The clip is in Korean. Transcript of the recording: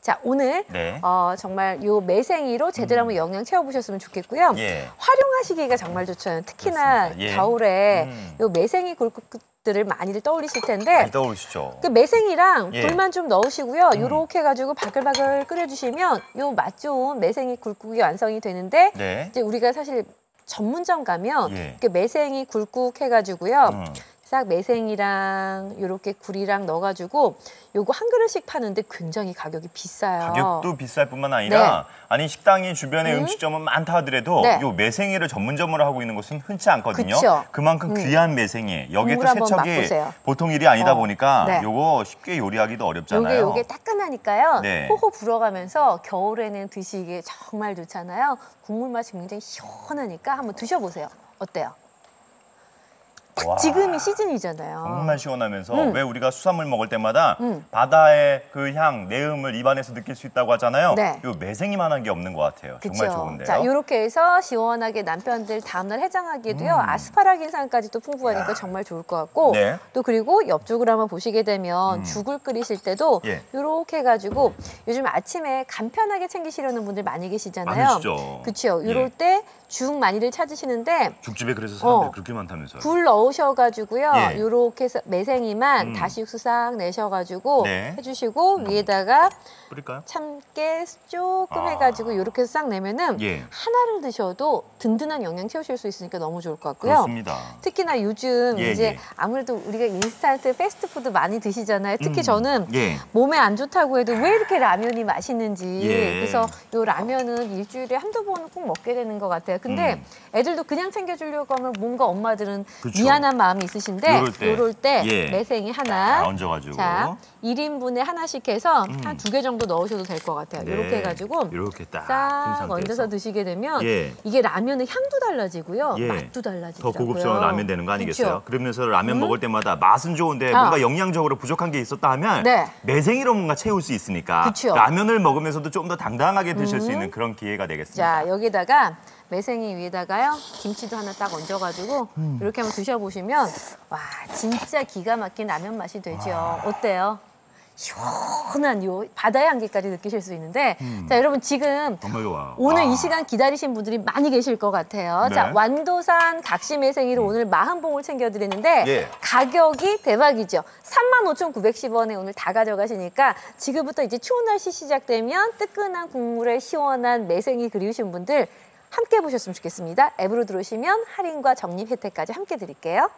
자, 오늘 네. 어, 정말 요 매생이로 제대로 한번 영양 채워보셨으면 좋겠고요. 예. 활용하시기가 정말 좋죠. 특히나. 예. 겨울에 음. 요 매생이 굴국들을 많이들 떠올리실 텐데 많이 떠오르시죠? 그 매생이랑 예. 불만 좀 넣으시고요. 음. 요렇게 해가지고 바글바글 끓여주시면 요 맛 좋은 매생이 굴국이 완성이 되는데 네. 이제 우리가 사실 전문점 가면 예. 이렇게 매생이 굴국 해가지고요. 음. 싹 매생이랑 요렇게 굴이랑 넣어가지고 요거 한 그릇씩 파는데 굉장히 가격이 비싸요. 가격도 비쌀 뿐만 아니라 아니 식당이 주변에 음. 음. 식점은 많다 하더라도 네. 요 매생이를 전문점으로 하고 있는 곳은 흔치 않거든요. 그쵸. 만큼 음. 귀한 매생이 여기에 또 세척이 맛보세요. 보통 일이 아니다 어. 보니까 네. 요거 쉽게 요리하기도 어렵잖아요. 요게 요게 따끈하니까요. 네. 호호 불어가면서 겨울에는 드시기에 정말 좋잖아요. 국물 맛이 굉장히 시원하니까 한번 드셔보세요. 어때요? 딱 와. 지금이 시즌이잖아요. 정말 시원하면서 음. 왜 우리가 수산물 먹을 때마다 음. 바다의 그 향, 내음을 입안에서 느낄 수 있다고 하잖아요. 네. 요 매생이만한 게 없는 것 같아요. 정말 그쵸? 좋은데요. 자, 이렇게 해서 시원하게 남편들 다음날 해장하기에도요. 음. 아스파라긴산까지 또 풍부하니까 정말 좋을 것 같고 네. 또 그리고 옆쪽으로 한번 보시게 되면 음. 죽을 끓이실 때도 예. 이렇게 해가지고 요즘 아침에 간편하게 챙기시려는 분들 많이 계시잖아요. 많으시죠. 그렇죠. 예. 이럴 때죽 많이들 찾으시는데 죽집에 그래서 사람들이 어. 그렇게 많다면서요. 굴 넣 으셔가지고요. 예. 요렇게 해서 매생이만 음. 다시 육수 싹 내셔가지고 네. 해주시고 음. 위에다가 뿌릴까요? 참깨 조금 아. 해가지고 이렇게 해서 싹 내면은 예. 하나를 드셔도 든든한 영양 채우실 수 있으니까 너무 좋을 것 같고요. 그렇습니다. 특히나 요즘 예, 이제 예. 아무래도 우리가 인스턴트 패스트푸드 많이 드시잖아요. 특히 음. 저는 예. 몸에 안 좋다고 해도 왜 이렇게 라면이 맛있는지 예. 그래서 요 라면은 일주일에 한두 번은 꼭 먹게 되는 것 같아요. 근데 음. 애들도 그냥 챙겨주려고 하면 뭔가 엄마들은 그쵸. 미안한 마음이 있으신데 요럴 때. 요럴 때 예. 매생이 다 하나 얹어가지고. 자 1인분에 하나씩 해서 음. 한두 개 정도 넣으셔도 될 것 같아요. 네. 이렇게 해가지고 이렇게 싹. 얹어서 드시게 되면 예. 이게 라면의 향도 달라지고요. 예. 맛도 더 달라지더라고요. 고급스러운 라면 되는 거 아니겠어요? 그쵸? 그러면서 라면 음? 먹을 때마다 맛은 좋은데 아. 뭔가 영양적으로 부족한 게 있었다 하면 네. 매생이로 뭔가 채울 수 있으니까 그쵸. 라면을 먹으면서도 좀 더 당당하게 드실 수 음. 있는 그런 기회가 되겠습니다. 자 여기다가 매생이 위에다가요 김치도 하나 딱 얹어가지고 음. 이렇게 한번 드셔보시면 와 진짜 기가 막힌 라면 맛이 되죠. 아. 어때요? 시원한 요 바다의 향기까지 느끼실 수 있는데 음. 자 여러분 지금. 오늘 아. 이 시간 기다리신 분들이 많이 계실 것 같아요. 네. 자, 완도산 각시매생이로 오늘 마흔 봉을 챙겨드리는데 예. 가격이 대박이죠. 35,910원에 오늘 다 가져가시니까 지금부터 이제 추운 날씨 시작되면 뜨끈한 국물에 시원한 매생이 그리우신 분들 함께 보셨으면 좋겠습니다. 앱으로 들어오시면 할인과 적립 혜택까지 함께 드릴게요.